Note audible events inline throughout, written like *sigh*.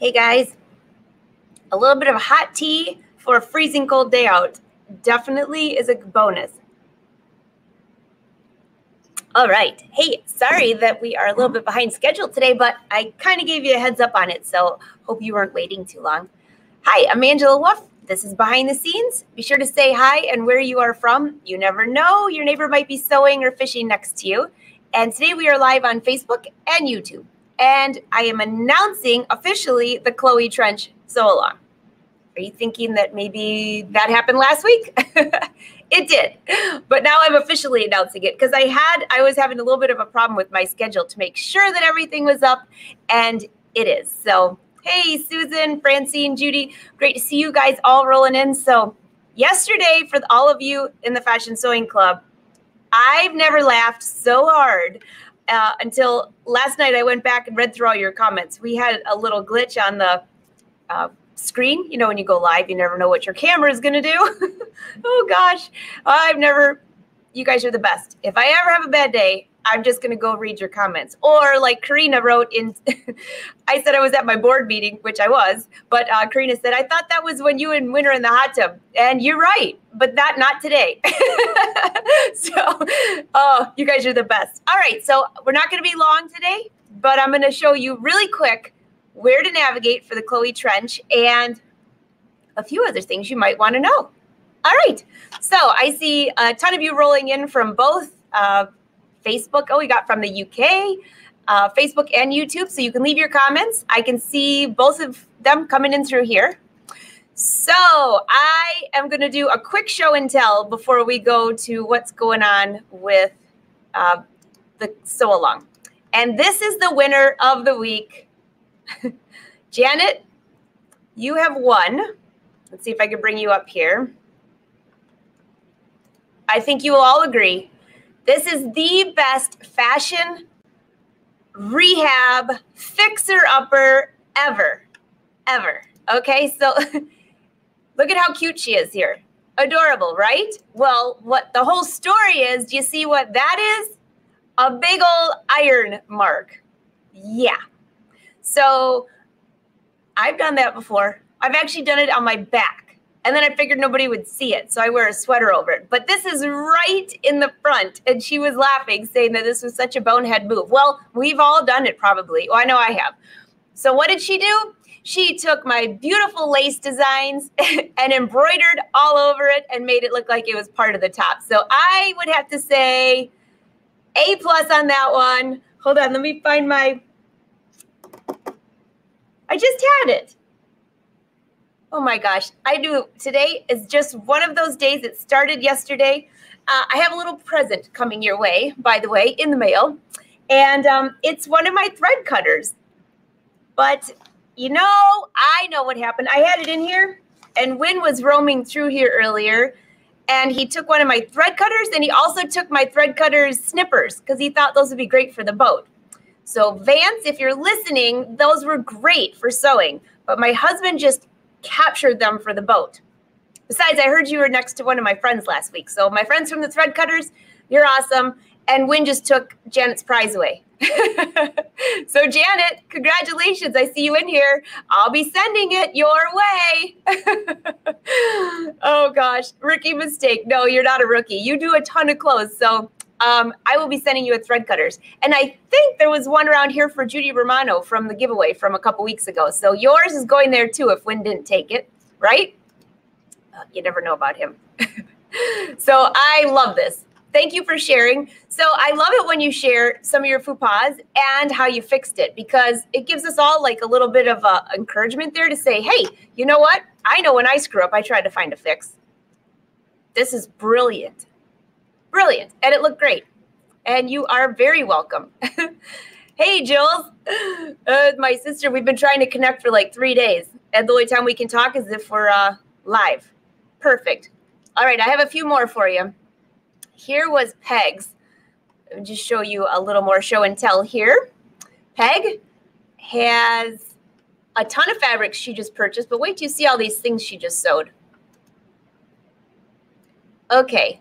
Hey guys, a little bit of hot tea for a freezing cold day out definitely is a bonus. All right. Hey, sorry that we are a little bit behind schedule today, but I kind of gave you a heads up on it, so hope you weren't waiting too long. Hi, I'm Angela Wolf. This is Behind the Scenes. Be sure to say hi and where you are from. You never know, your neighbor might be sewing or fishing next to you. And today we are live on Facebook and YouTube and I am announcing officially the Chloe Trench along. Are you thinking that maybe that happened last week? *laughs* it did. But now I'm officially announcing it because I had I was having a little bit of a problem with my schedule to make sure that everything was up and it is. So, hey Susan, Francine, Judy, great to see you guys all rolling in. So, yesterday for all of you in the Fashion Sewing Club, I've never laughed so hard uh, until last night I went back and read through all your comments. We had a little glitch on the uh, screen. You know, when you go live, you never know what your camera is going to do. *laughs* oh gosh, I've never. You guys are the best. If I ever have a bad day, I'm just going to go read your comments. Or like Karina wrote in, *laughs* I said I was at my board meeting, which I was, but uh, Karina said, I thought that was when you and Winter in the hot tub. And you're right, but that not today. *laughs* so, oh, you guys are the best. All right. So we're not going to be long today, but I'm going to show you really quick where to navigate for the Chloe Trench and a few other things you might want to know. All right. So I see a ton of you rolling in from both uh, Facebook. Oh, we got from the UK, uh, Facebook and YouTube. So you can leave your comments. I can see both of them coming in through here. So I am going to do a quick show and tell before we go to what's going on with uh, the sew along. And this is the winner of the week. *laughs* Janet, you have won. Let's see if I can bring you up here. I think you will all agree this is the best fashion rehab fixer upper ever. Ever. Okay, so *laughs* look at how cute she is here. Adorable, right? Well, what the whole story is, do you see what that is? A big old iron mark. Yeah. So I've done that before. I've actually done it on my back. And then I figured nobody would see it. So I wear a sweater over it. But this is right in the front. And she was laughing, saying that this was such a bonehead move. Well, we've all done it probably. Well, I know I have. So what did she do? She took my beautiful lace designs *laughs* and embroidered all over it and made it look like it was part of the top. So I would have to say A plus on that one. Hold on, let me find my. I just had it. Oh my gosh, I do. Today is just one of those days. It started yesterday. Uh, I have a little present coming your way, by the way, in the mail. And um, it's one of my thread cutters. But you know, I know what happened. I had it in here, and Win was roaming through here earlier, and he took one of my thread cutters, and he also took my thread cutters snippers because he thought those would be great for the boat. So, Vance, if you're listening, those were great for sewing. But my husband just captured them for the boat. Besides, I heard you were next to one of my friends last week. So my friends from the Thread Cutters, you're awesome. And Win just took Janet's prize away. *laughs* so Janet, congratulations. I see you in here. I'll be sending it your way. *laughs* oh gosh, rookie mistake. No, you're not a rookie. You do a ton of clothes. So um, I will be sending you a thread cutters. And I think there was one around here for Judy Romano from the giveaway from a couple weeks ago. So yours is going there too if Win didn't take it, right? Uh, you never know about him. *laughs* so I love this. Thank you for sharing. So I love it when you share some of your faux pas and how you fixed it because it gives us all like a little bit of uh, encouragement there to say, hey, you know what? I know when I screw up, I try to find a fix. This is brilliant brilliant and it looked great. And you are very welcome. *laughs* hey, Jules. *sighs* Uh, my sister, we've been trying to connect for like three days. And the only time we can talk is if we're uh, live. Perfect. All right, I have a few more for you. Here was Peg's. Just show you a little more show and tell here. Peg has a ton of fabrics she just purchased, but wait till you see all these things she just sewed. Okay,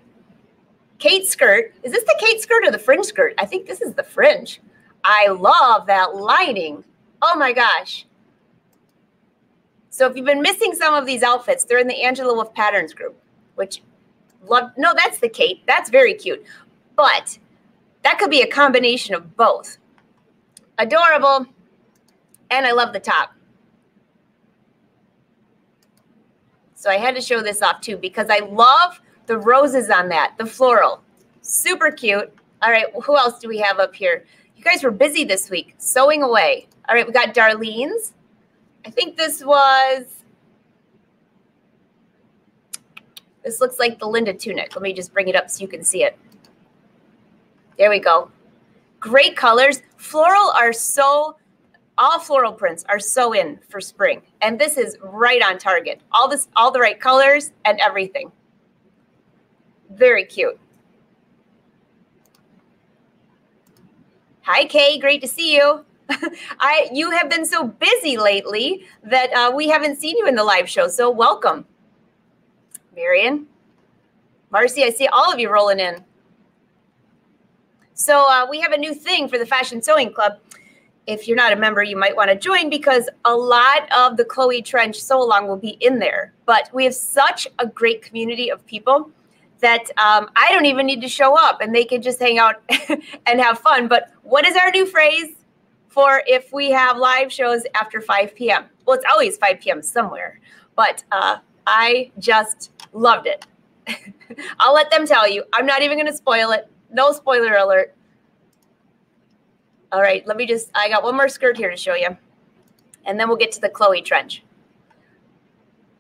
Kate skirt. Is this the Kate skirt or the fringe skirt? I think this is the fringe. I love that lining. Oh my gosh. So if you've been missing some of these outfits, they're in the Angela Wolf Patterns group, which love. No, that's the Kate. That's very cute. But that could be a combination of both. Adorable. And I love the top. So I had to show this off too because I love the roses on that, the floral. Super cute. All right, who else do we have up here? You guys were busy this week, sewing away. All right, we got Darlene's. I think this was, this looks like the Linda tunic. Let me just bring it up so you can see it. There we go. Great colors. Floral are so, all floral prints are so in for spring. And this is right on target. All this, all the right colors and everything. Very cute. Hi, Kay. Great to see you. *laughs* I you have been so busy lately that uh, we haven't seen you in the live show. So welcome, Marion, Marcy. I see all of you rolling in. So uh, we have a new thing for the Fashion Sewing Club. If you're not a member, you might want to join because a lot of the Chloe Trench sew along will be in there. But we have such a great community of people that um, I don't even need to show up and they can just hang out *laughs* and have fun. But what is our new phrase? for if we have live shows after 5 p.m. Well, it's always 5 p.m. somewhere, but uh, I just loved it. *laughs* I'll let them tell you. I'm not even going to spoil it. No spoiler alert. All right, let me just, I got one more skirt here to show you. And then we'll get to the Chloe trench.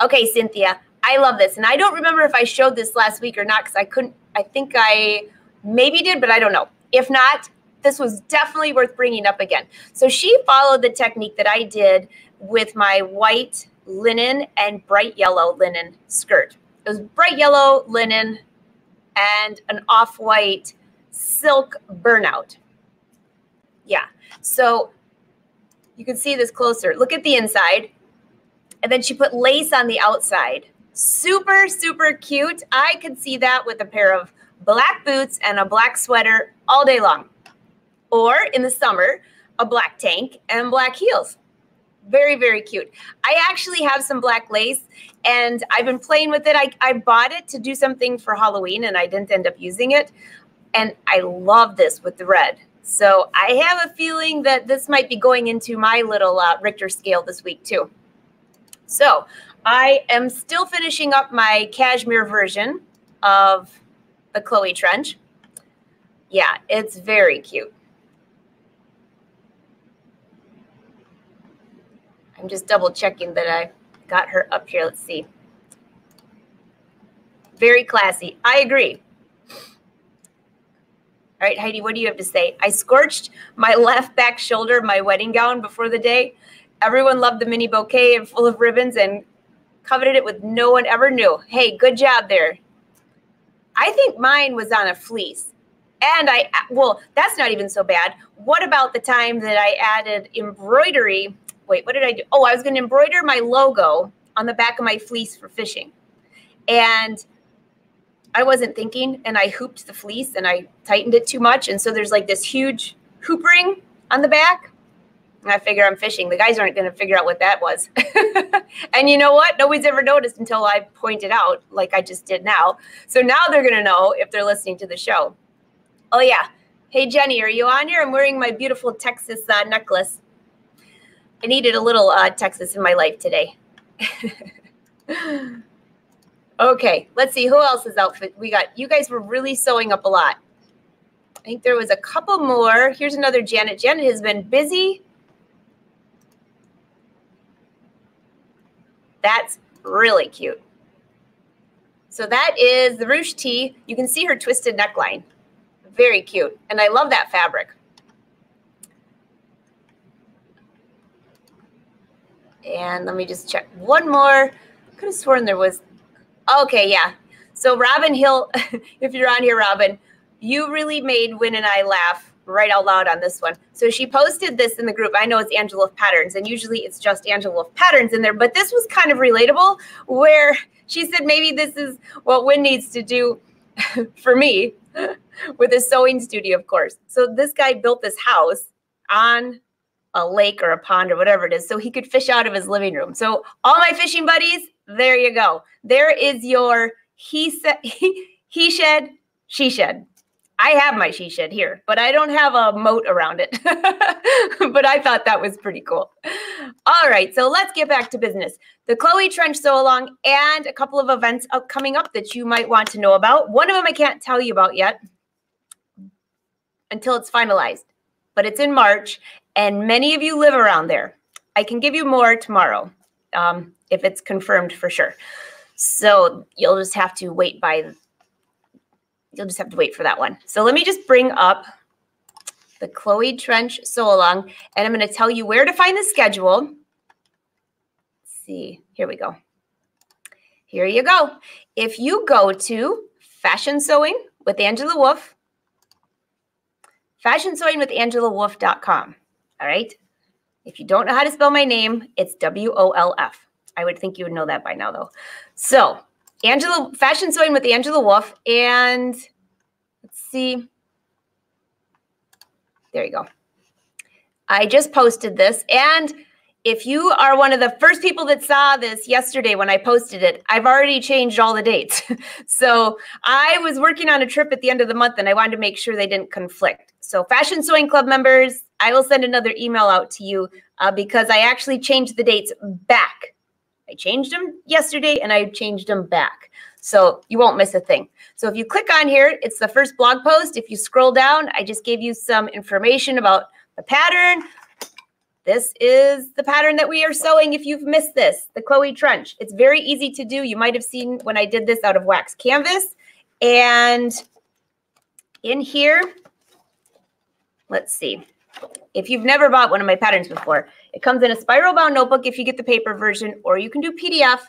Okay, Cynthia, I love this. And I don't remember if I showed this last week or not because I couldn't, I think I maybe did, but I don't know. If not, this was definitely worth bringing up again. So she followed the technique that I did with my white linen and bright yellow linen skirt. It was bright yellow linen and an off-white silk burnout. Yeah. So you can see this closer. Look at the inside. And then she put lace on the outside. Super, super cute. I could see that with a pair of black boots and a black sweater all day long or in the summer, a black tank and black heels. Very, very cute. I actually have some black lace and I've been playing with it. I, I bought it to do something for Halloween and I didn't end up using it. And I love this with the red. So I have a feeling that this might be going into my little uh, Richter scale this week too. So I am still finishing up my cashmere version of the Chloe Trench. Yeah, it's very cute. I'm just double checking that I got her up here. Let's see. Very classy. I agree. All right, Heidi, what do you have to say? I scorched my *laughs* left back shoulder of my wedding gown before the day. Everyone loved the mini bouquet and full of ribbons and coveted it with no one ever knew. Hey, good job there. I think mine was on a fleece. And I, well, that's not even so bad. What about the time that I added embroidery wait, what did I do? Oh, I was going to embroider my logo on the back of my fleece for fishing. And I wasn't thinking and I hooped the fleece and I tightened it too much. And so there's like this huge hoop ring on the back. I figure I'm fishing. The guys aren't going to figure out what that was. *laughs* and you know what? Nobody's ever noticed until I pointed out, like I just did now. So now they're going to know if they're listening to the show. Oh, yeah. Hey, Jenny, are you on here? I'm wearing my beautiful Texas uh, necklace. I needed a little uh, Texas in my life today. *laughs* okay, let's see who else's outfit we got. You guys were really sewing up a lot. I think there was a couple more. Here's another Janet. Janet has been busy. That's really cute. So that is the ruche tee. You can see her twisted neckline. Very cute. And I love that fabric. And let me just check one more. I Could have sworn there was. Okay, yeah. So Robin Hill, *laughs* if you're on here, Robin, you really made Win and I laugh right out loud on this one. So she posted this in the group. I know it's Angela Wolf Patterns, and usually it's just Angela Wolf Patterns in there, but this was kind of relatable where she said maybe this is what Win needs to do *laughs* for me *laughs* with a sewing studio, of course. So this guy built this house on a lake or a pond or whatever it is so he could fish out of his living room. So all my fishing buddies, there you go. There is your he said *laughs* he, he shed, she shed. I have my she shed here, but I don't have a moat around it. *laughs* but I thought that was pretty cool. All right, so let's get back to business. The Chloe Trench Sew Along and a couple of events coming up that you might want to know about. One of them I can't tell you about yet until it's finalized, but it's in March, and many of you live around there. I can give you more tomorrow um, if it's confirmed for sure. So you'll just have to wait by you'll just have to wait for that one. So let me just bring up the Chloe Trench sew along, and I'm going to tell you where to find the schedule. Let's see, here we go. Here you go. If you go to Fashion Sewing with Angela Wolf, Fashion Sewing with AngelaWolf.com. All right. If you don't know how to spell my name, it's W O L F. I would think you would know that by now, though. So Angela Fashion Sewing with Angela Wolf. And let's see. There you go. I just posted this. And if you are one of the first people that saw this yesterday when I posted it, I've already changed all the dates. *laughs* so I was working on a trip at the end of the month and I wanted to make sure they didn't conflict. So, Fashion Sewing Club members, I will send another email out to you uh, because I actually changed the dates back I changed them yesterday and I changed them back. So you won't miss a thing. So if you click on here, it's the first blog post. If you scroll down, I just gave you some information about the pattern. This is the pattern that we are sewing if you've missed this, the Chloe Trench. It's very easy to do. You might have seen when I did this out of wax canvas. And in here, let's see. If you've never bought one of my patterns before, it comes in a spiral bound notebook if you get the paper version, or you can do PDF.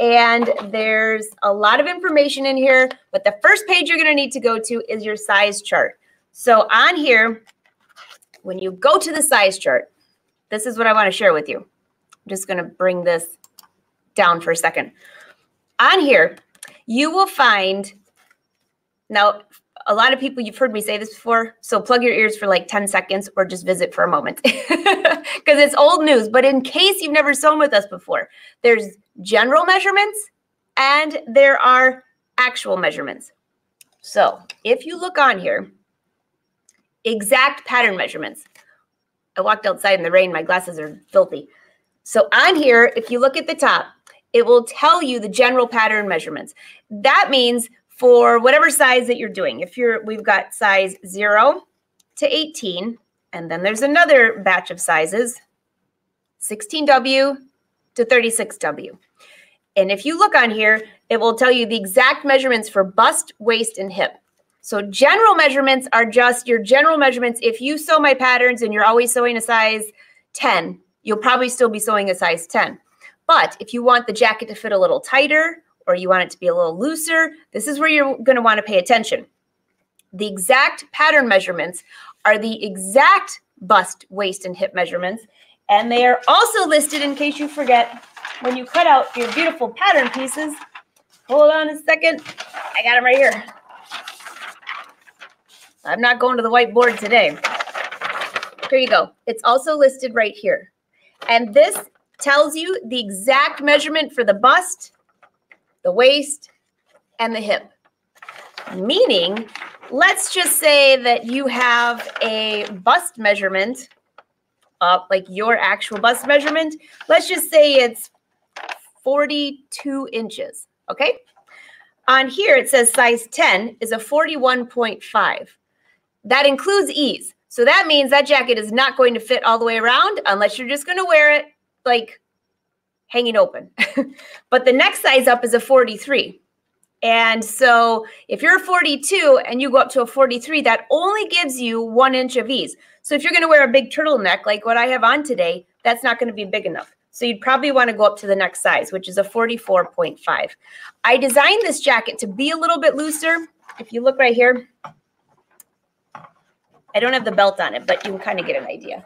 And there's a lot of information in here, but the first page you're going to need to go to is your size chart. So on here, when you go to the size chart, this is what I want to share with you. I'm just going to bring this down for a second. On here, you will find, now a lot of people, you've heard me say this before, so plug your ears for like 10 seconds or just visit for a moment *laughs* because it's old news. But in case you've never sewn with us before, there's general measurements and there are actual measurements. So if you look on here, exact pattern measurements. I walked outside in the rain, my glasses are filthy. So on here, if you look at the top, it will tell you the general pattern measurements. That means for whatever size that you're doing. If you're, we've got size 0 to 18, and then there's another batch of sizes, 16W to 36W. And if you look on here, it will tell you the exact measurements for bust, waist, and hip. So general measurements are just your general measurements. If you sew my patterns and you're always sewing a size 10, you'll probably still be sewing a size 10. But if you want the jacket to fit a little tighter or you want it to be a little looser, this is where you're going to want to pay attention. The exact pattern measurements are the exact bust, waist, and hip measurements. And they are also listed in case you forget when you cut out your beautiful pattern pieces. Hold on a second. I got them right here. I'm not going to the whiteboard today. Here you go. It's also listed right here. And this tells you the exact measurement for the bust, the waist, and the hip. Meaning, let's just say that you have a bust measurement, uh, like your actual bust measurement. Let's just say it's 42 inches, okay? On here, it says size 10 is a 41.5. That includes ease. So that means that jacket is not going to fit all the way around unless you're just going to wear it like hanging open. *laughs* but the next size up is a 43. And so if you're a 42 and you go up to a 43, that only gives you one inch of ease. So if you're going to wear a big turtleneck like what I have on today, that's not going to be big enough. So you'd probably want to go up to the next size, which is a 44.5. I designed this jacket to be a little bit looser. If you look right here, I don't have the belt on it, but you can kind of get an idea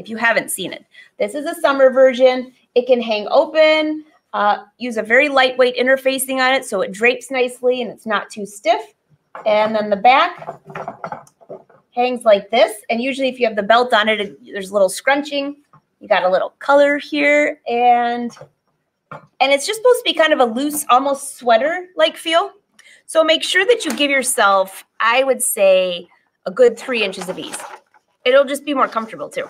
if you haven't seen it. This is a summer version. It can hang open, uh, use a very lightweight interfacing on it so it drapes nicely and it's not too stiff. And then the back hangs like this. And usually if you have the belt on it, there's a little scrunching. You got a little color here and and it's just supposed to be kind of a loose, almost sweater-like feel. So make sure that you give yourself, I would say, a good three inches of ease. It'll just be more comfortable too.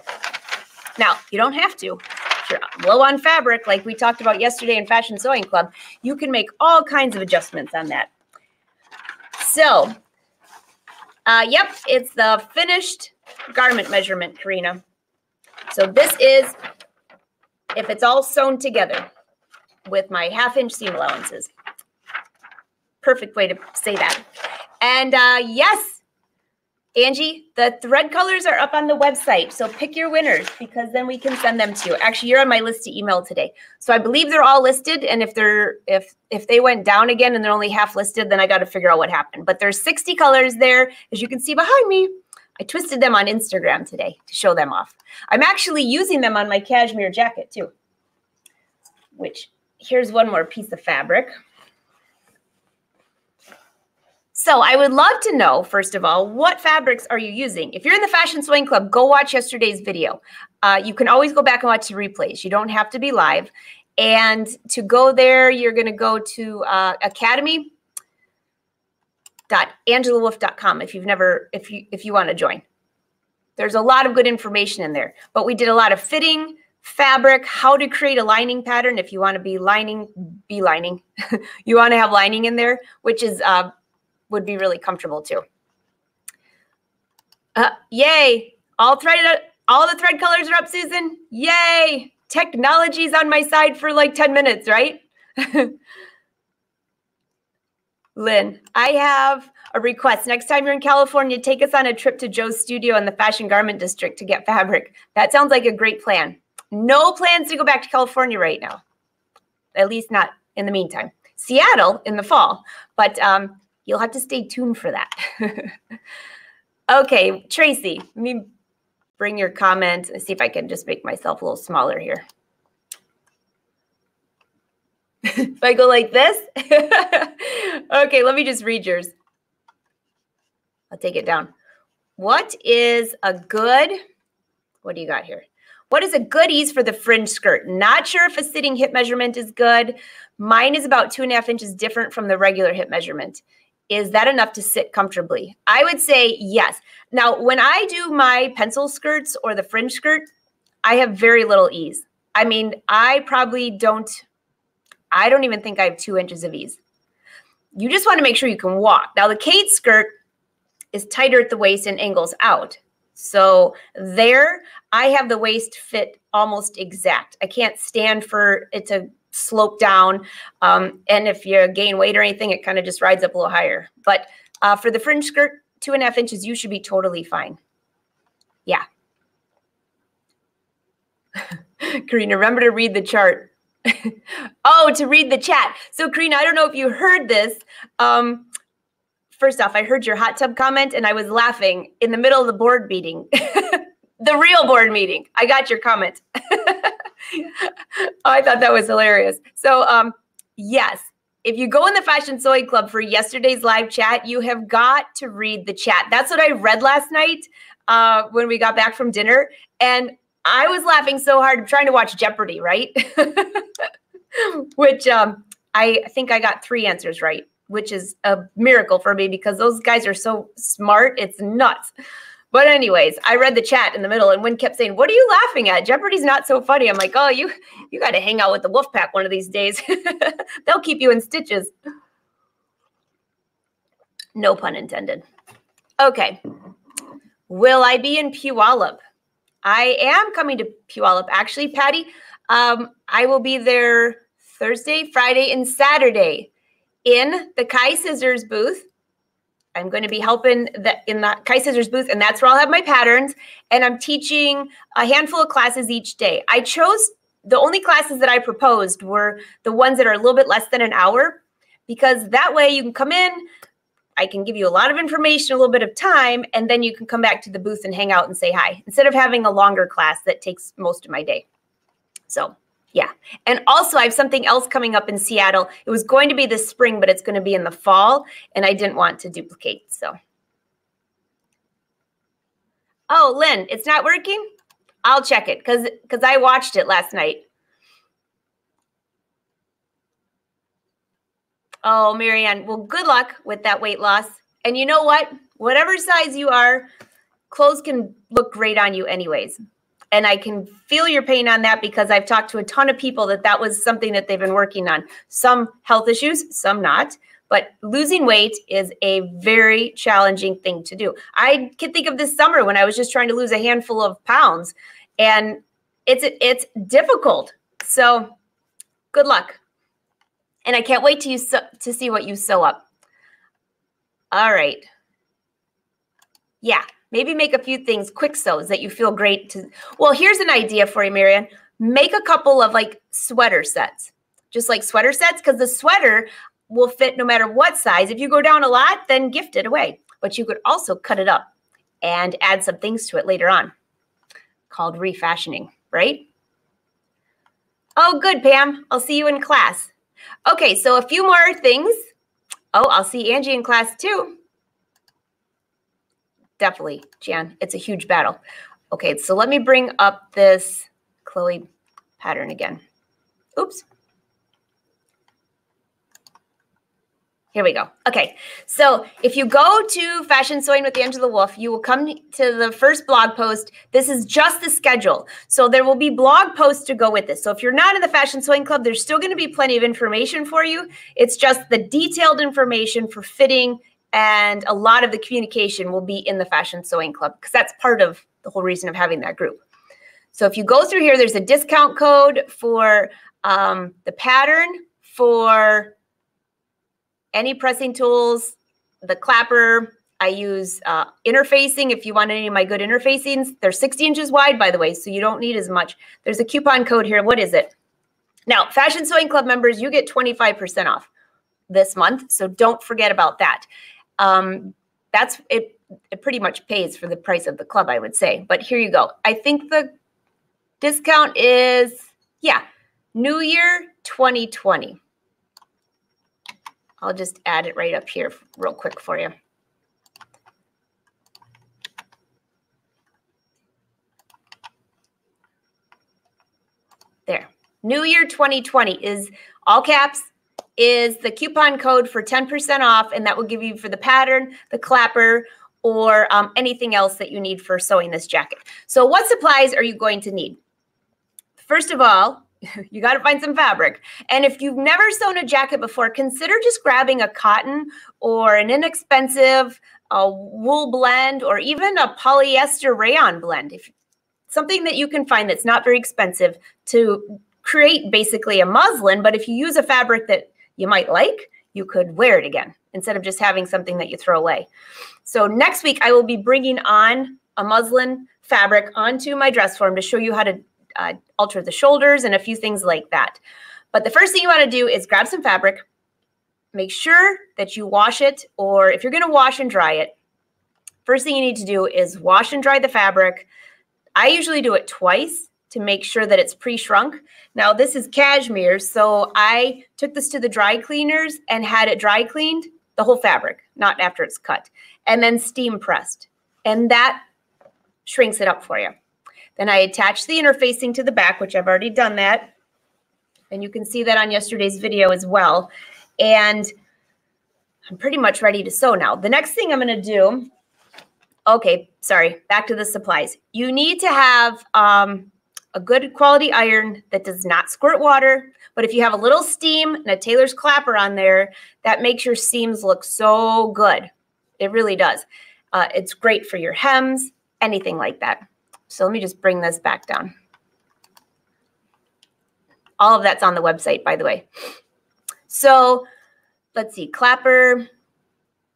Now, you don't have to. Low on fabric, like we talked about yesterday in Fashion Sewing Club, you can make all kinds of adjustments on that. So, uh, yep, it's the finished garment measurement, Karina. So this is, if it's all sewn together with my half inch seam allowances. Perfect way to say that. And uh, yes, Angie, the thread colors are up on the website. So pick your winners because then we can send them to you. Actually, you're on my list to email today. So I believe they're all listed. And if they're if if they went down again and they're only half listed, then I got to figure out what happened. But there's 60 colors there, as you can see behind me. I twisted them on Instagram today to show them off. I'm actually using them on my cashmere jacket too. Which here's one more piece of fabric. So I would love to know, first of all, what fabrics are you using? If you're in the Fashion Sewing Club, go watch yesterday's video. Uh, you can always go back and watch the replays. You don't have to be live. And to go there, you're going to go to uh, academy.angelawolf.com if you've never, if you if you want to join. There's a lot of good information in there. But we did a lot of fitting, fabric, how to create a lining pattern if you want to be lining, be lining. *laughs* you want to have lining in there, which is uh, would be really comfortable too. Uh, yay! All thread, all the thread colors are up, Susan. Yay! Technology's on my side for like 10 minutes, right? *laughs* Lynn, I have a request. Next time you're in California, take us on a trip to Joe's studio in the Fashion Garment District to get fabric. That sounds like a great plan. No plans to go back to California right now, at least not in the meantime. Seattle in the fall, but um, You'll have to stay tuned for that. *laughs* okay, Tracy, let me bring your comment and see if I can just make myself a little smaller here. *laughs* if I go like this, *laughs* okay, let me just read yours. I'll take it down. What is a good, what do you got here? What is a good ease for the fringe skirt? Not sure if a sitting hip measurement is good. Mine is about two and a half inches different from the regular hip measurement is that enough to sit comfortably? I would say yes. Now, when I do my pencil skirts or the fringe skirt, I have very little ease. I mean, I probably don't, I don't even think I have two inches of ease. You just want to make sure you can walk. Now, the Kate skirt is tighter at the waist and angles out. So there, I have the waist fit almost exact. I can't stand for it to slope down. Um, and if you gain weight or anything, it kind of just rides up a little higher. But uh, for the fringe skirt, two and a half inches, you should be totally fine. Yeah. *laughs* Karina, remember to read the chart. *laughs* oh, to read the chat. So, Karina, I don't know if you heard this. Um, first off, I heard your hot tub comment and I was laughing in the middle of the board meeting, *laughs* the real board meeting. I got your comment. *laughs* I thought that was hilarious. So, um, yes, if you go in the Fashion Sewing Club for yesterday's live chat, you have got to read the chat. That's what I read last night uh, when we got back from dinner. And I was laughing so hard I'm trying to watch Jeopardy, right? *laughs* which um, I think I got three answers right, which is a miracle for me because those guys are so smart. It's nuts. But anyways, I read the chat in the middle, and Win kept saying, "What are you laughing at? Jeopardy's not so funny." I'm like, "Oh, you you got to hang out with the Wolf Pack one of these days. *laughs* They'll keep you in stitches." No pun intended. Okay. Will I be in Puyallup? I am coming to Puyallup. Actually, Patty, um, I will be there Thursday, Friday, and Saturday in the Kai Scissors booth I'm going to be helping the, in the Kai Scissors booth, and that's where I'll have my patterns. And I'm teaching a handful of classes each day. I chose the only classes that I proposed were the ones that are a little bit less than an hour, because that way you can come in. I can give you a lot of information, a little bit of time, and then you can come back to the booth and hang out and say hi instead of having a longer class that takes most of my day. So yeah. And also, I have something else coming up in Seattle. It was going to be this spring, but it's going to be in the fall, and I didn't want to duplicate. So, Oh, Lynn, it's not working? I'll check it because because I watched it last night. Oh, Marianne, well, good luck with that weight loss. And you know what? Whatever size you are, clothes can look great on you anyways. And I can feel your pain on that because I've talked to a ton of people that that was something that they've been working on. Some health issues, some not. But losing weight is a very challenging thing to do. I can think of this summer when I was just trying to lose a handful of pounds, and it's it's difficult. So, good luck, and I can't wait to you to see what you sew up. All right, yeah, maybe make a few things quick sews that you feel great to. Well, here's an idea for you, Marianne. Make a couple of like sweater sets just like sweater sets because the sweater will fit no matter what size. If you go down a lot, then gift it away. But you could also cut it up and add some things to it later on called refashioning, right? Oh, good, Pam. I'll see you in class. Okay, so a few more things. Oh, I'll see Angie in class too. Definitely, Jan. It's a huge battle. Okay, so let me bring up this Chloe pattern again. Oops. Here we go. Okay. So if you go to Fashion Sewing with Angela Wolf, you will come to the first blog post. This is just the schedule. So there will be blog posts to go with this. So if you're not in the Fashion Sewing Club, there's still going to be plenty of information for you. It's just the detailed information for fitting and a lot of the communication will be in the Fashion Sewing Club because that's part of the whole reason of having that group. So if you go through here, there's a discount code for um, the pattern for any pressing tools, the clapper. I use uh, interfacing if you want any of my good interfacings. They're 60 inches wide, by the way, so you don't need as much. There's a coupon code here. What is it? Now, Fashion Sewing Club members, you get 25% off this month, so don't forget about that. Um, that's it. It pretty much pays for the price of the club, I would say. But here you go. I think the discount is, yeah, New Year 2020. I'll just add it right up here real quick for you. There. New Year 2020 is all caps is the coupon code for 10% off, and that will give you for the pattern, the clapper, or um, anything else that you need for sewing this jacket. So what supplies are you going to need? First of all, *laughs* you got to find some fabric. And if you've never sewn a jacket before, consider just grabbing a cotton or an inexpensive uh, wool blend or even a polyester rayon blend. If something that you can find that's not very expensive to create basically a muslin, but if you use a fabric that you might like, you could wear it again instead of just having something that you throw away. So next week I will be bringing on a muslin fabric onto my dress form to show you how to uh, alter the shoulders and a few things like that. But the first thing you want to do is grab some fabric, make sure that you wash it, or if you're going to wash and dry it, first thing you need to do is wash and dry the fabric. I usually do it twice to make sure that it's pre-shrunk. Now this is cashmere, so I took this to the dry cleaners and had it dry cleaned, the whole fabric, not after it's cut, and then steam pressed. And that shrinks it up for you. Then I attach the interfacing to the back, which I've already done that. And you can see that on yesterday's video as well. And I'm pretty much ready to sew now. The next thing I'm going to do, okay, sorry, back to the supplies. You need to have um, a good quality iron that does not squirt water. But if you have a little steam and a tailor's clapper on there, that makes your seams look so good. It really does. Uh, it's great for your hems, anything like that. So let me just bring this back down. All of that's on the website, by the way. So let's see, clapper.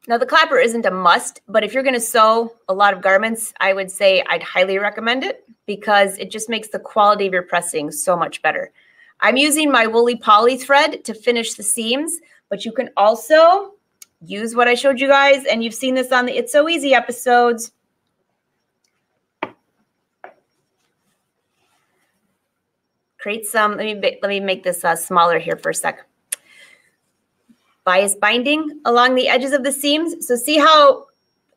Now the clapper isn't a must, but if you're going to sew a lot of garments, I would say I'd highly recommend it because it just makes the quality of your pressing so much better. I'm using my woolly poly thread to finish the seams, but you can also use what I showed you guys, and you've seen this on the It's Sew Easy episodes. create some, let me, let me make this uh, smaller here for a sec. Bias binding along the edges of the seams. So see how,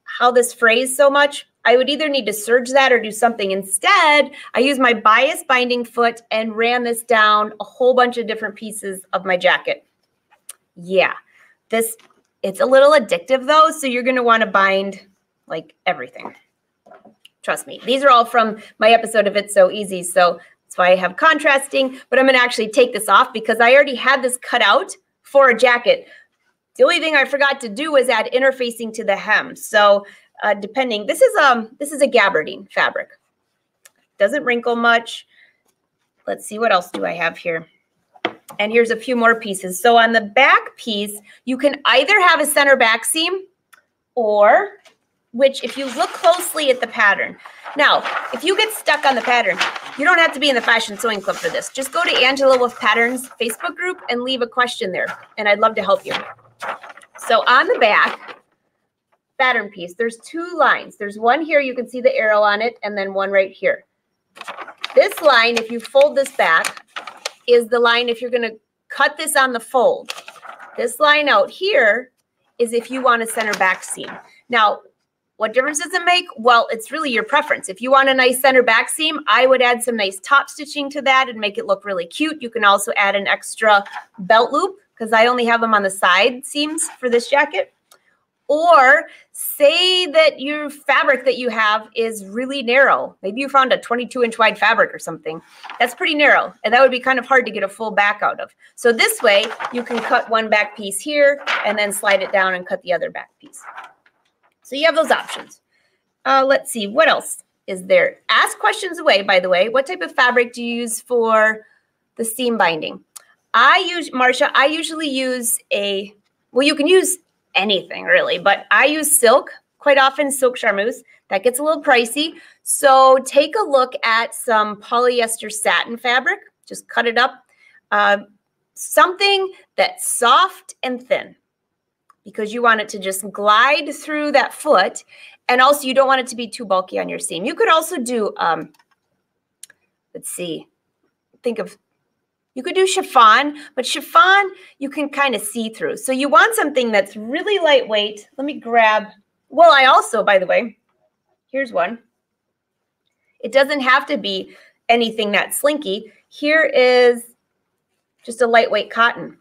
how this frays so much? I would either need to serge that or do something. Instead, I use my bias binding foot and ran this down a whole bunch of different pieces of my jacket. Yeah, this, it's a little addictive though, so you're gonna wanna bind like everything. Trust me, these are all from my episode of It's Sew Easy, so that's why I have contrasting, but I'm gonna actually take this off because I already had this cut out for a jacket. The only thing I forgot to do was add interfacing to the hem. So uh, depending, this is um this is a gabardine fabric. Doesn't wrinkle much. Let's see what else do I have here. And here's a few more pieces. So on the back piece, you can either have a center back seam or which if you look closely at the pattern. Now, if you get stuck on the pattern, you don't have to be in the Fashion Sewing Club for this. Just go to Angela Wolf Patterns Facebook group and leave a question there, and I'd love to help you. So on the back pattern piece, there's two lines. There's one here, you can see the arrow on it, and then one right here. This line, if you fold this back, is the line if you're going to cut this on the fold. This line out here is if you want a center back seam. Now, what difference does it make? Well, it's really your preference. If you want a nice center back seam, I would add some nice top stitching to that and make it look really cute. You can also add an extra belt loop because I only have them on the side seams for this jacket. Or say that your fabric that you have is really narrow. Maybe you found a 22 inch wide fabric or something. That's pretty narrow. And that would be kind of hard to get a full back out of. So this way you can cut one back piece here and then slide it down and cut the other back piece. So you have those options. Uh, let's see, what else is there? Ask questions away, by the way. What type of fabric do you use for the seam binding? I use, Marcia, I usually use a, well, you can use anything really, but I use silk quite often, silk charmeuse. That gets a little pricey. So take a look at some polyester satin fabric. Just cut it up. Uh, something that's soft and thin because you want it to just glide through that foot. And also you don't want it to be too bulky on your seam. You could also do, um, let's see, think of, you could do chiffon, but chiffon you can kind of see through. So you want something that's really lightweight. Let me grab, well, I also, by the way, here's one. It doesn't have to be anything that slinky. Here is just a lightweight cotton.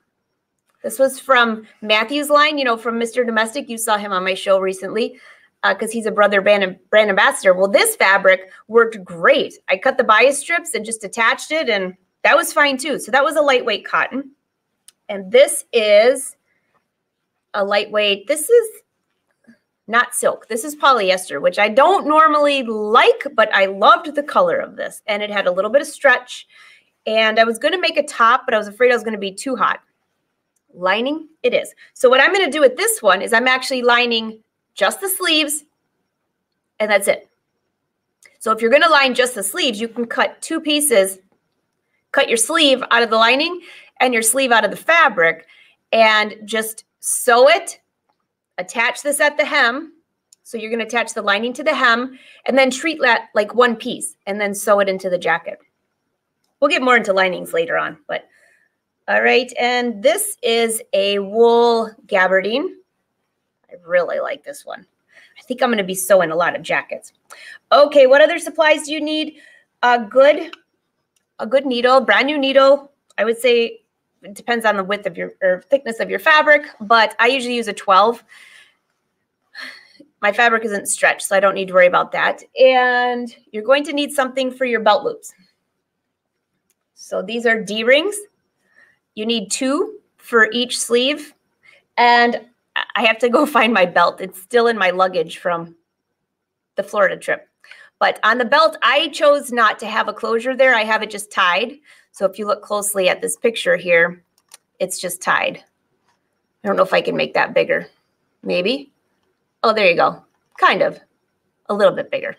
This was from Matthew's line, you know, from Mr. Domestic. You saw him on my show recently because uh, he's a brother brand, brand ambassador. Well, this fabric worked great. I cut the bias strips and just attached it, and that was fine too. So that was a lightweight cotton. And this is a lightweight, this is not silk. This is polyester, which I don't normally like, but I loved the color of this. And it had a little bit of stretch. And I was going to make a top, but I was afraid I was going to be too hot lining it is. So what I'm going to do with this one is I'm actually lining just the sleeves and that's it. So if you're going to line just the sleeves, you can cut two pieces, cut your sleeve out of the lining and your sleeve out of the fabric and just sew it, attach this at the hem. So you're going to attach the lining to the hem and then treat that like one piece and then sew it into the jacket. We'll get more into linings later on, but all right, and this is a wool gabardine. I really like this one. I think I'm going to be sewing a lot of jackets. Okay, what other supplies do you need? A good, a good needle, brand new needle. I would say it depends on the width of your or thickness of your fabric, but I usually use a 12. My fabric isn't stretched, so I don't need to worry about that. And you're going to need something for your belt loops. So these are D-rings. You need two for each sleeve. And I have to go *laughs* find my belt. It's still in my luggage from the Florida trip. But on the belt, I chose not to have a closure there. I have it just tied. So if you look closely at this picture here, it's just tied. I don't know if I can make that bigger. Maybe. Oh, there you go. Kind of. A little bit bigger.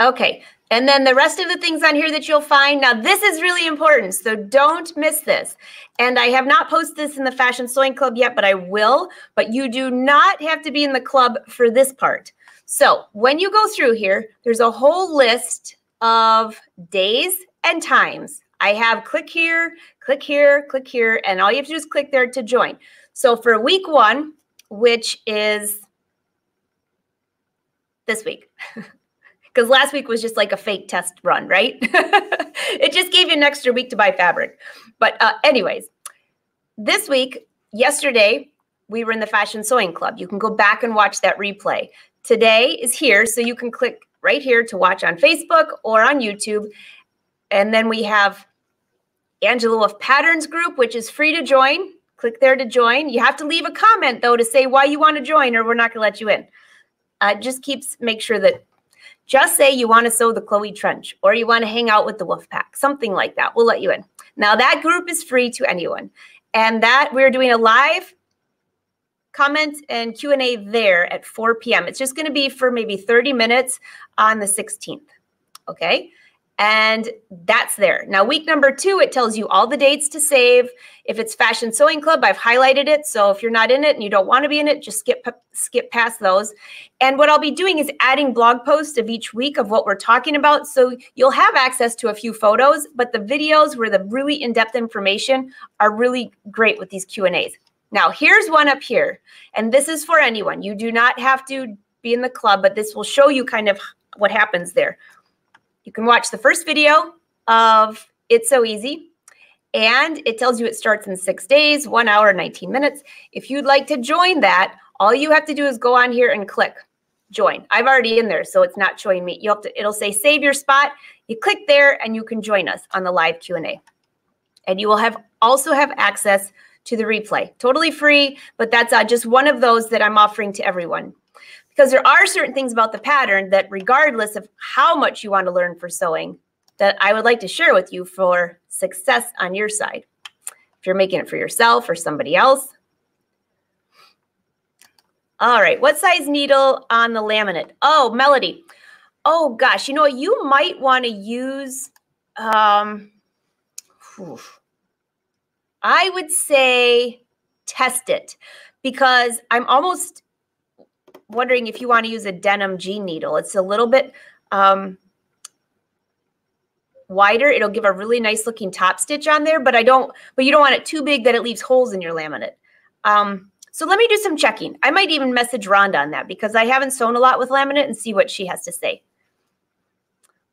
Okay, and then the rest of the things on here that you'll find. Now, this is really important, so don't miss this. And I have not posted this in the Fashion Sewing Club yet, but I will. But you do not have to be in the club for this part. So when you go through here, there's a whole list of days and times. I have click here, click here, click here, and all you have to do is click there to join. So for week one, which is this week. *laughs* Because last week was just like a fake test run, right? *laughs* it just gave you an extra week to buy fabric. But, uh, anyways, this week, yesterday, we were in the Fashion Sewing Club. You can go back and watch that replay. Today is here, so you can click right here to watch on Facebook or on YouTube. And then we have Angela Wolf Patterns Group, which is free to join. Click there to join. You have to leave a comment though to say why you want to join, or we're not going to let you in. Uh, just keeps make sure that just say you want to sew the Chloe Trench or you want to hang out with the Wolf Pack, something like that. We'll let you in. Now that group is free to anyone, and that we're doing a live comment and Q&A there at 4 p.m. It's just going to be for maybe 30 minutes on the 16th. Okay. And that's there. Now, week number two, it tells you all the dates to save. If it's Fashion Sewing Club, I've highlighted it. So if you're not in it and you don't want to be in it, just skip skip past those. And what I'll be doing is adding blog posts of each week of what we're talking about. So you'll have access to a few photos, but the videos where the really in-depth information are really great with these Q&As. Now, here's one up here, and this is for anyone. You do not have to be in the club, but this will show you kind of what happens there. You can watch the first video of It's Sew Easy, and it tells you it starts in six days, one hour, 19 minutes. If you'd like to join that, all you have to do is go on here and click join. I've already in there, so it's not showing me. You have to, it'll say save your spot. You click there and you can join us on the live Q&A. And you will have also have access to the replay. Totally free, but that's uh, just one of those that I'm offering to everyone. Because there are certain things about the pattern that, regardless of how much you want to learn for sewing, that I would like to share with you for success on your side. If you're making it for yourself or somebody else. All right, what size needle on the laminate? Oh, Melody. Oh gosh, you know, you might want to use um, I would say test it because I'm almost wondering if you want to use a denim jean needle. It's a little bit um, wider. It'll give a really nice looking top stitch on there, but I don't, but you don't want it too big that it leaves holes in your laminate. Um, so let me do some checking. I might even message Rhonda on that because I haven't sewn a lot with laminate and see what she has to say.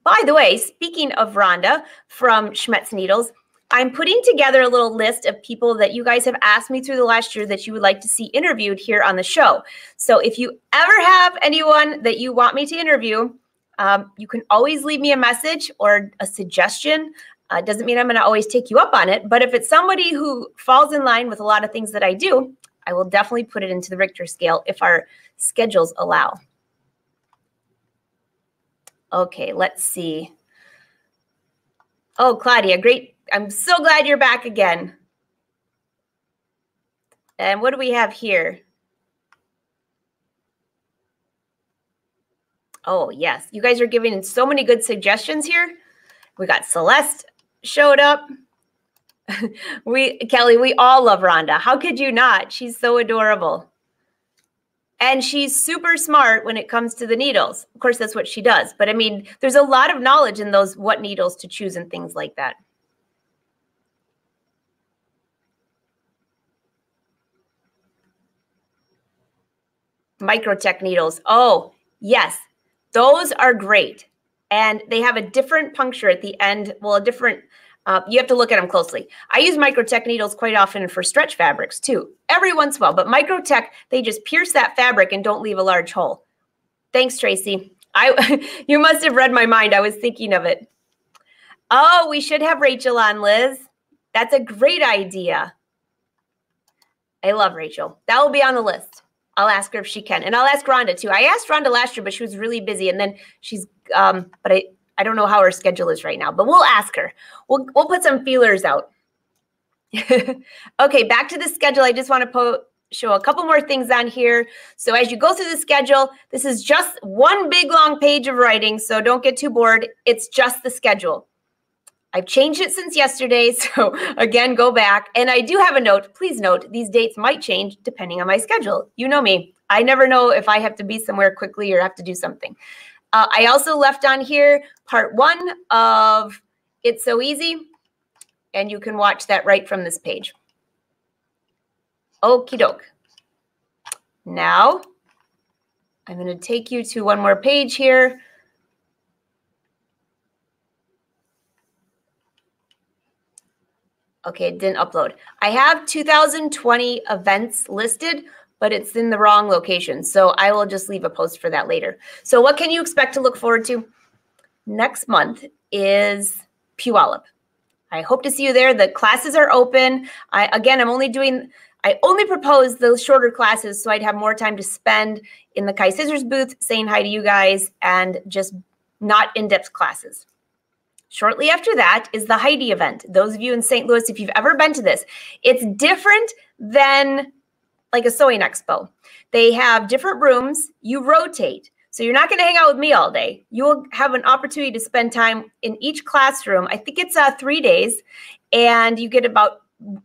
By the way, speaking of Rhonda from Schmetz Needles, I'm putting together a little list of people that you guys have asked me through the last year that you would like to see interviewed here on the show. So if you ever have anyone that you want me to interview, um, you can always leave me a message or a suggestion. Uh, doesn't mean I'm going to always take you up on it, but if it's somebody who falls in line with a lot of things that I do, I will definitely put it into the Richter scale if our schedules allow. Okay, let's see. Oh, Claudia, great I'm so glad you're back again. And what do we have here? Oh, yes. You guys are giving so many good suggestions here. We got Celeste showed up. *laughs* we Kelly, we all love Rhonda. How could you not? She's so adorable. And she's super smart when it comes to the needles. Of course, that's what she does. But I mean, there's a lot of knowledge in those what needles to choose and things like that. Microtex needles. Oh, yes, those are great. And they have a different puncture at the end. Well, a different, uh, you have to look at them closely. I use Microtex needles quite often for stretch fabrics too, every once in a while. But Microtex, they just pierce that fabric and don't leave a large hole. Thanks, Tracy. I, *laughs* you must have read my mind. I was thinking of it. Oh, we should have Rachel on, Liz. That's a great idea. I love Rachel. That will be on the list. I'll ask her if she can, and I'll ask Rhonda too. I asked Rhonda last year, but she was really busy, and then she's um, but I I don't know how her schedule is right now, but we'll ask her. We'll we'll put some feelers out. *laughs* okay, back to the schedule. I just want to show a couple more things on here. So as you go through the schedule, this is just one big long page of writing, so don't get too bored. It's just the schedule. I've changed it since yesterday. *laughs* So again, go back. And I do have a note. Please note these dates might change depending on my schedule. You know me. I never know if I have to be somewhere quickly or have to do something. Uh, I also left on here part one of It's Sew Easy. And you can watch that right from this page. Okie doke. Now, I'm going to take you to one more page here. Okay, it didn't upload. I have 2020 events listed, but it's in the wrong location. So I will just leave a post for that later. So what can you expect to look forward to? Next month is Puyallup. I hope to see you there. The classes are open. I again, I'm only doing I only proposed those shorter classes so I'd have more time to spend in the Kai Scissors booth saying hi to you guys and just not in-depth classes. Shortly after that is the Heidi event. Those of you in St. Louis, if you've ever been to this, it's different than like a sewing expo. They have different rooms, you rotate. So you're not going to hang out with me all day. You will have an opportunity to spend time in each classroom. I think it's uh, three days, and you get about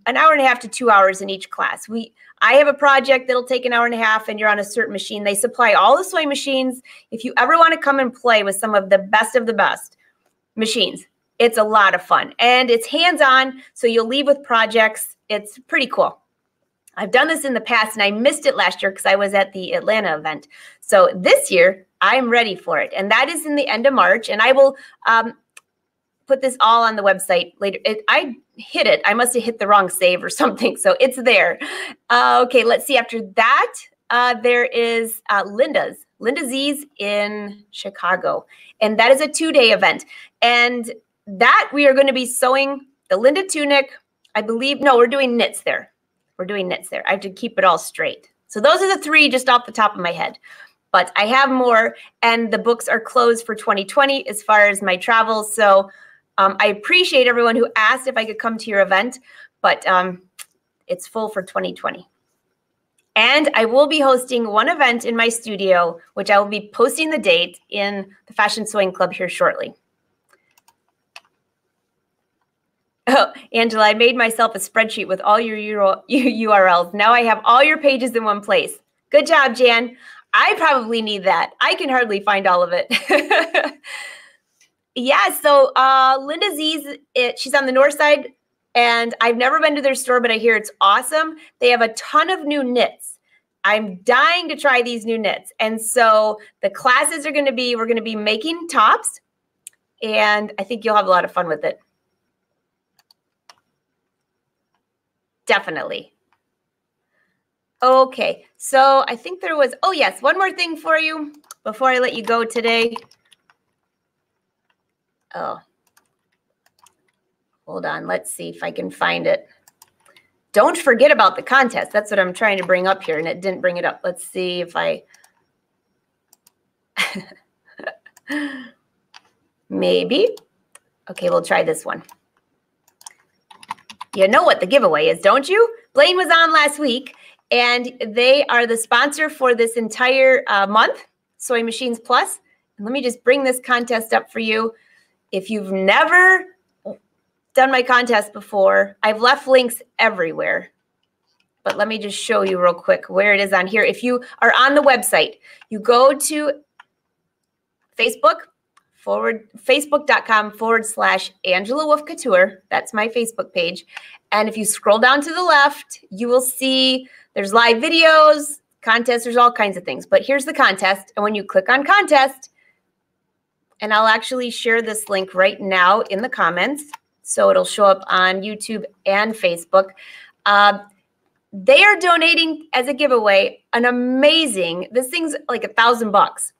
an hour and a half to two hours in each class. We I have a project that'll take an hour and a half, and you're on a certain machine. They supply all the sewing machines. If you ever want to come and play with some of the best of the best machines, it's a lot of fun and it's hands on. So you'll leave with projects. It's pretty cool. I've done this in the past and I missed it last year because I was at the Atlanta event. So this year, I'm ready for it. And that is in the end of March. And I will um, put this all on the website later. It, I hit it. I must have hit the wrong save or *laughs* something. So it's there. Uh, okay, let's see. After that, uh, there is uh, Linda's. Linda Z's in Chicago. And that is a two day event. And that we are going to be sewing the Linda tunic. I believe, no, we're doing knits there. We're doing knits there. I have to keep it all straight. So those are the three just off the top of my head. But I have more, and the books are closed for 2020 as far as my travels. So um, I appreciate everyone who asked if I could come to your event, but um, it's full for 2020. And I will be hosting one event in my studio, which I will be posting the date in the Fashion Sewing Club here shortly. Oh, Angela, I made myself a spreadsheet with all your URLs. *laughs* Now I have all your pages in one place. Good job, Jan. I probably need that. I can hardly find all of it. *laughs* yeah, so uh, Linda Z's, it, she's on the north side, and I've never been to their store, but I hear it's awesome. They have a ton of new knits. I'm dying to try these new knits. And so the classes are going to be, we're going to be making tops, and I think you'll have a lot of fun with it. Definitely. Okay, so I think there was, oh yes, one more thing for you before I let you go today. Oh, hold on. Let's see if I can find it. Don't forget about the contest. That's what I'm trying to bring up here, and it didn't bring it up. Let's see if I... *laughs* Maybe. Okay, we'll try this one. You know what the giveaway is, don't you? Blaine was on last week, and they are the sponsor for this entire uh, month, Sewing Machines Plus. And let me just bring this contest up for you. If you've never done my contest before, I've left links everywhere. But let me just show you real quick where it is on here. If you are on the website, you go to Facebook, forward facebook.com forward slash Angela Wolf Couture. That's my Facebook page. And if you scroll down to the left, you will see there's live videos, contests, there's all kinds of things. But here's the contest. And when you click on contest, and I'll actually share this link right now in the comments. So it'll show up on YouTube and Facebook. Uh, they are donating as a giveaway an amazing, this thing's like a thousand bucks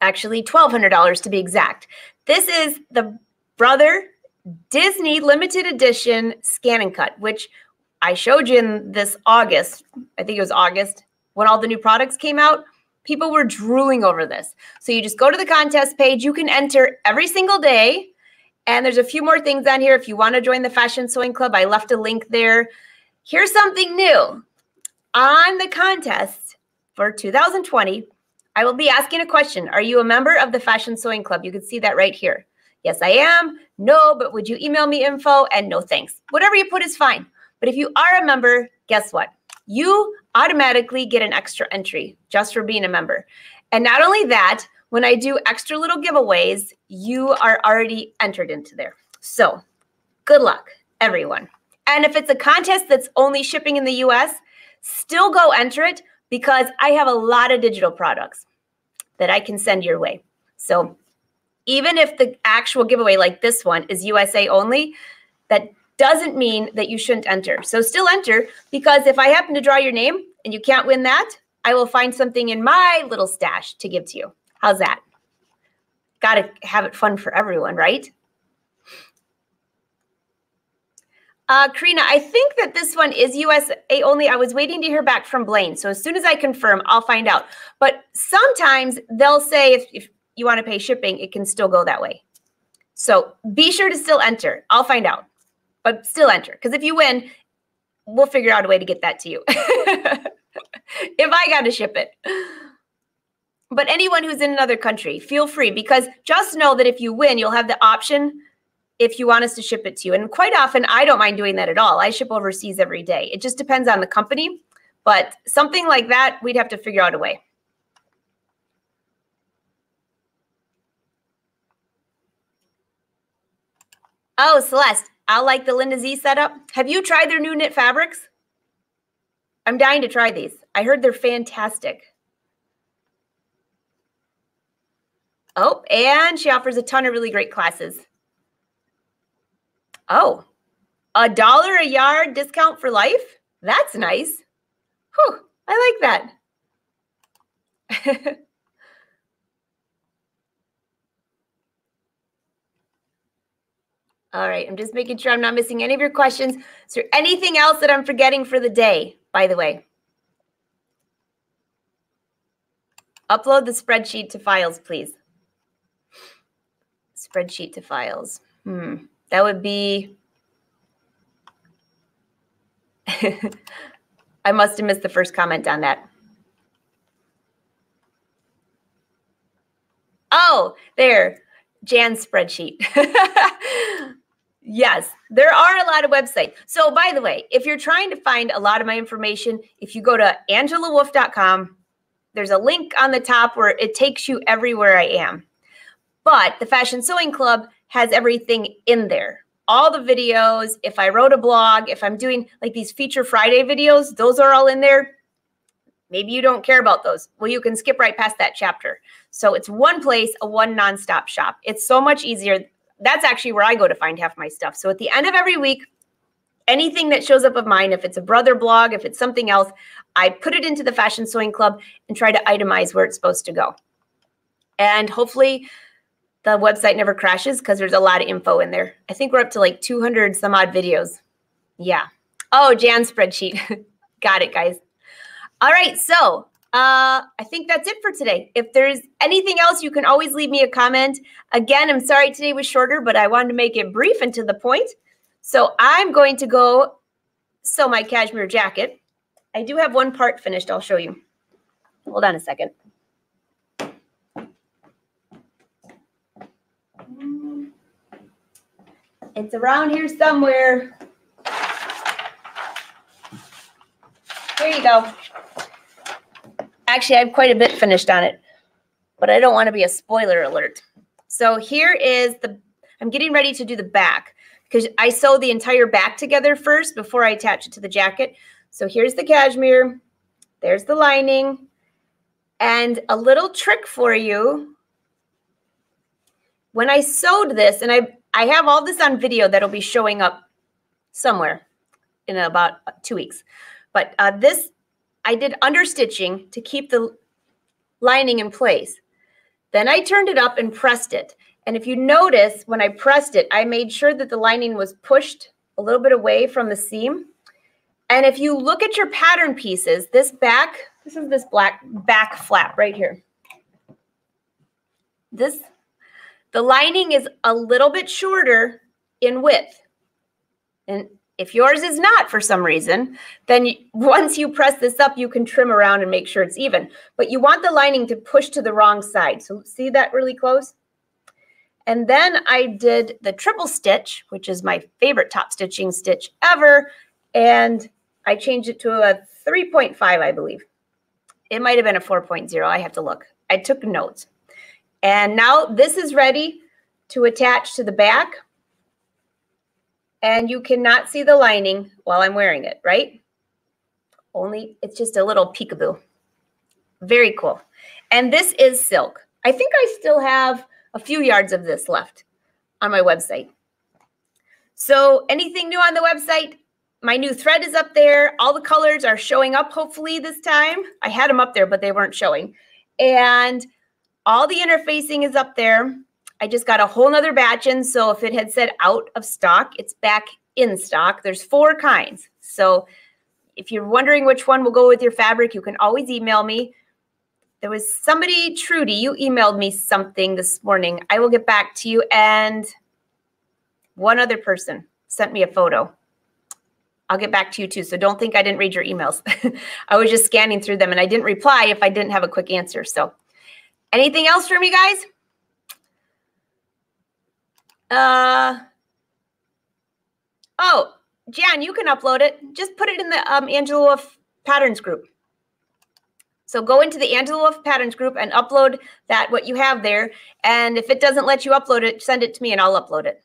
actually $1,200 to be exact. This is the Brother Disney limited edition scan and cut, which I showed you in this August. I think it was August when all the new products came out. People were drooling over this. So you just go to the contest page. You can enter every single day. And there's a few more things on here. If you want to join the Fashion Sewing Club, I left a link there. Here's something new on the contest for 2020. I will be asking a question. Are you a member of the Fashion Sewing Club? You can see that right here. Yes, I am. No, but would you email me info? And no thanks. Whatever you put is fine. But if you are a member, guess what? You automatically get an extra entry just for being a member. And not only that, when I do extra little giveaways, you are already entered into there. So good luck, everyone. And if it's a contest that's only shipping in the US, still go enter it because I have a lot of digital products. that I can send your way. So even if the actual giveaway like this one is USA only, that doesn't mean that you shouldn't enter. So still enter because if I happen to draw your name and you can't win that, I will find something in my little stash to give to you. How's that? Got to have it fun for everyone, right? Uh, Karina, I think that this one is USA only. I was waiting to hear back from Blaine. So as soon as I confirm, I'll find out. But sometimes they'll say if, if you want to pay shipping, it can still go that way. So be sure to still enter. I'll find out, but still enter. Because if you win, we'll figure out a way to get that to you. *laughs* if I got to ship it. But anyone who's in another country, feel free because just know that if you win, you'll have the option if you want us to ship it to you. And quite often, I don't mind doing that at all. I ship overseas every day. It just depends on the company. But something like that, we'd have to figure out a way. Oh, Celeste, I like the Linda Z setup. Have you tried their new knit fabrics? I'm dying to try these. I heard they're fantastic. Oh, and she offers a ton of really great classes. Oh, a dollar a yard discount for life? That's nice. Whew, I like that. *laughs* All right, I'm just making sure I'm not missing any of your questions. Is there anything else that I'm forgetting for the day, by the way? Upload the spreadsheet to files, please. Spreadsheet to files. Hmm. That would be. *laughs* I must have missed the first comment on that. Oh, there. Jan's spreadsheet. *laughs* yes, there are a lot of websites. So, by the way, if you're trying to find a lot of my information, if you go to angelawolf.com, there's a link on the top where it takes you everywhere I am. But the Fashion Sewing Club has everything in there. All the videos, if I wrote a blog, if I'm doing like these Feature Friday videos, those are all in there. Maybe you don't care about those. Well, you can skip right past that chapter. So it's one place, a one nonstop shop. It's so much easier. That's actually where I go to find half my stuff. So at the end of every week, anything that shows up of mine, if it's a brother blog, if it's something else, I put it into the Fashion Sewing Club and try to itemize where it's supposed to go. And hopefully, the website never crashes because there's a lot of info in there. I think we're up to like 200 some odd videos. Yeah. Oh, Jan spreadsheet. *laughs* Got it, guys. All right. So uh, I think that's it for today. If there's anything else, you can always leave me a comment. Again, I'm sorry today was shorter, but I wanted to make it brief and to the point. So I'm going to go sew my cashmere jacket. I do have one part finished. I'll show you. Hold on a second. It's around here somewhere. Here you go. Actually, I have quite a bit finished on it, but I don't want to be a spoiler alert. So here is the, I'm getting ready to do the back because I sew the entire back together first before I attach it to the jacket. So here's the cashmere. There's the lining. And a little trick for you. When I sewed this, and I I have all this on video that'll be showing up somewhere in about two weeks. But uh, this, I did understitching to keep the lining in place. Then I turned it up and pressed it. And if you notice, when I pressed it, I made sure that the lining was pushed a little bit away from the seam. And if you look at your pattern pieces, this back, this is this black back flap right here. This the lining is a little bit shorter in width. And if yours is not for some reason, then *laughs* once you press this up, you can trim around and make sure it's even. But you want the lining to push to the wrong side. So see that really close? And then I did the triple stitch, which is my favorite top stitching stitch ever. And I changed it to a 3.5, I believe. It might have been a 4.0. I have to look. I took notes. And now this is ready to attach to the back. And you cannot see the lining while I'm wearing it, right? Only it's just a little peekaboo. Very cool. And this is silk. I think I still have a few yards of this left on my website. So anything new on the website? My new thread is up there. All the colors are showing up hopefully this time. I had them up there, but they weren't showing. And all the interfacing is up there. I just got a whole nother batch in. So if it had said out of stock, it's back in stock. There's four kinds. So if you're wondering which one will go with your fabric, you can always email me. There was somebody, Trudy, you emailed me something this morning. I will get back to you. And one other person sent me a photo. I'll get back to you too. So don't think I didn't read your emails. *laughs* I was just scanning through them and I didn't reply if I didn't have a quick answer. So anything else from you guys? Uh, oh, Jan, you can upload it. Just put it in the um, Angela Wolf Patterns group. So go into the Angela Wolf Patterns group and upload that, what you have there. And if it doesn't let you upload it, send it to me and I'll upload it.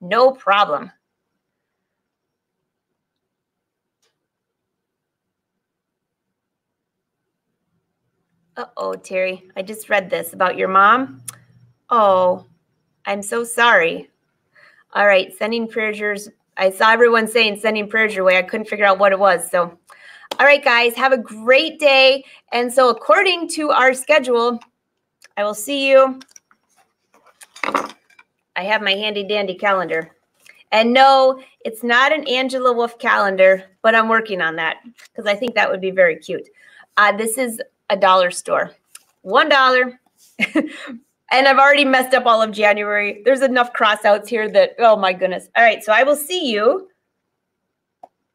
No problem. Uh-oh, Terry, I just read this about your mom. Oh, I'm so sorry. All right, sending prayers. I saw everyone saying sending prayers your way. I couldn't figure out what it was. So, all right, guys, have a great day. And so, according to our schedule, I will see you. I have my handy dandy calendar. And no, it's not an Angela Wolf calendar, but I'm working on that because I think that would be very cute. Uh, this is a dollar store. One dollar. *laughs* and I've already messed up all of January. There's enough crossouts here that, oh my goodness. All right, so I will see you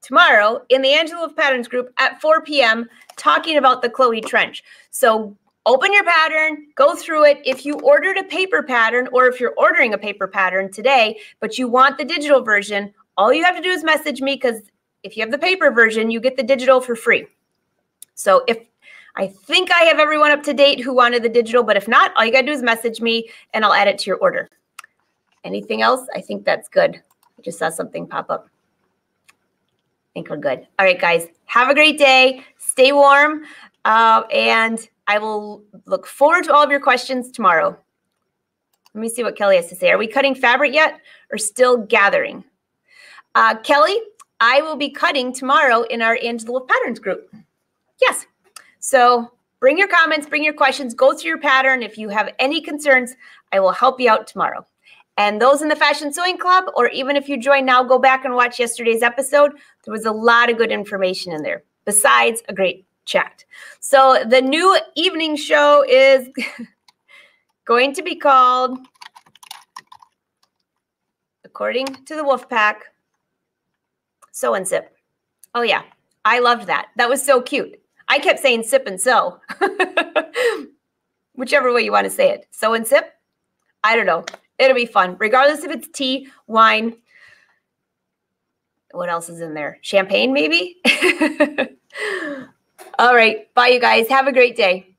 tomorrow in the Angela Wolf Patterns group at 4 p.m. talking about the Chloe Trench. So open your pattern, go through it. If you ordered a paper pattern or if you're ordering a paper pattern today, but you want the digital version, all you have to do is message me because if you have the paper version, you get the digital for free. So if I think I have everyone up to date who wanted the digital, but if not, all you got to do is message me and I'll add it to your order. Anything else? I think that's good. I just saw something pop up. I think we're good. All right, guys, have a great day. Stay warm. Uh, and I will look forward to all of your questions tomorrow. Let me see what Kelly has to say. Are we cutting fabric yet or still gathering? Uh, Kelly, I will be cutting tomorrow in our Angela Patterns group. Yes. So bring your comments, bring your questions, go through your pattern. If you have any concerns, I will help you out tomorrow. And those in the Fashion Sewing Club, or even if you join now, go back and watch yesterday's episode. There was a lot of good information in there, besides a great chat. So the new evening show is *laughs* going to be called, according to the Wolf Pack, Sew and Sip. Oh, yeah. I loved that. That was so cute. I kept saying sip and sew. *laughs* Whichever way you want to say it. Sew and sip? I don't know. It'll be fun. Regardless if it's tea, wine. What else is in there? Champagne, maybe? *laughs* All right. Bye, you guys. Have a great day.